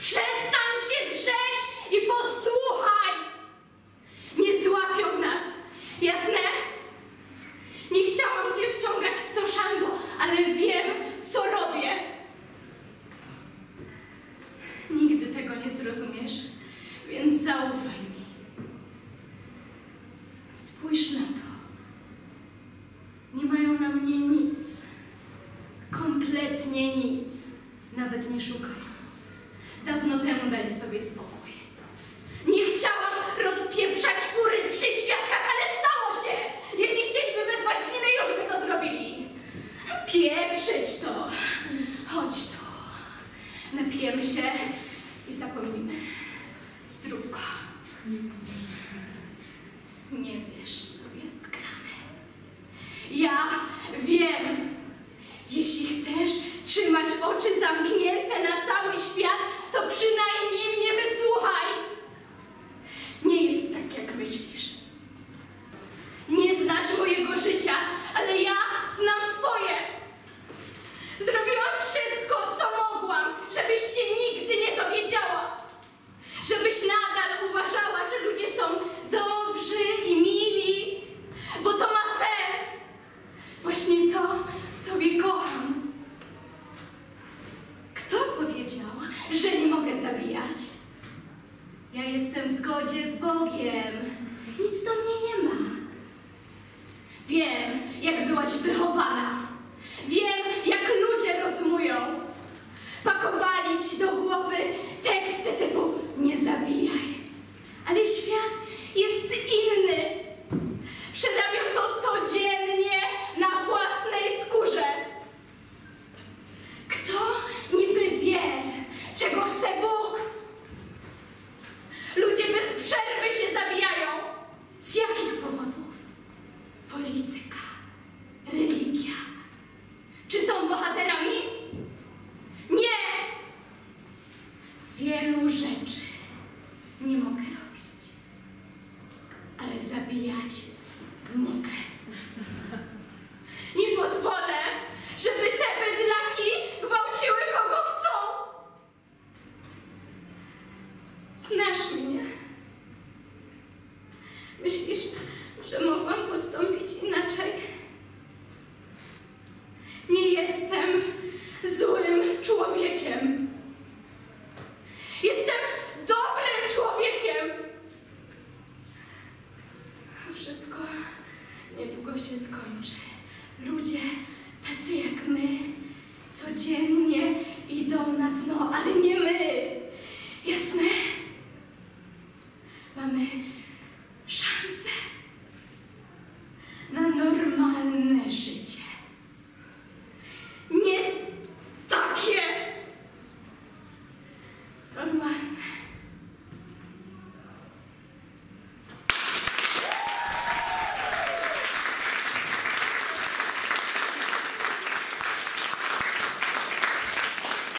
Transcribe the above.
Przestań się drzeć i posłuchaj! Nie złapią nas, jasne? Nie chciałam cię wciągać w to szambo, ale wiem, co robię. Nigdy tego nie zrozumiesz, więc zaufaj mi. Spójrz na to. Nie mają na mnie nic. Kompletnie nic. Nawet nie szukam. Dawno temu dali sobie spokój. Nie chciałam rozpieprzać kury przy świadkach, ale stało się! Jeśli chcieliby wezwać gminę, już by to zrobili. Pieprzyć to. Chodź tu. Napijemy się i zapomnimy. Zdrówko. Nie wiesz, co jest grane. Ja wiem. Jeśli chcesz trzymać oczy zamknięte na cały świat, to przynajmniej mnie wysłuchaj. Nie jest tak, jak myślisz. Nie znasz mojego życia, ale ja znam twoje. Zrobiłam wszystko, co mogłam, żebyś się nigdy nie dowiedziała. Żebyś nadal uważała, że ludzie są dobrzy i mili, bo to ma sens. Właśnie to w tobie kocham. Kto powiedział, że nie mogę Ja jestem w zgodzie z Bogiem. Nic do mnie nie ma. Wiem, jak byłaś wychowana. Wiem, jak ludzie rozumują. Pakowali ci do głowy zabijaj, rzeczy nie mogę robić, ale zabijać mogę. Nie pozwolę, żeby te bydlaki gwałciły kogo chcą. Znasz mnie. Myślisz, że mogłam postąpić inaczej? Nie jestem zła. niedługo się skończy. Ludzie, tacy jak my, codziennie idą na dno, ale nie my. Jasne? Mamy szansę na normalne życie. Nie takie normalne.